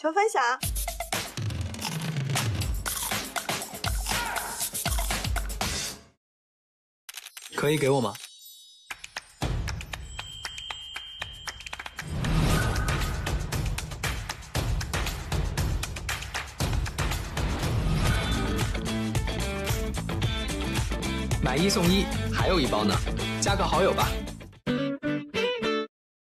求分享。可以给我吗？买一送一还有一包呢加个好友吧。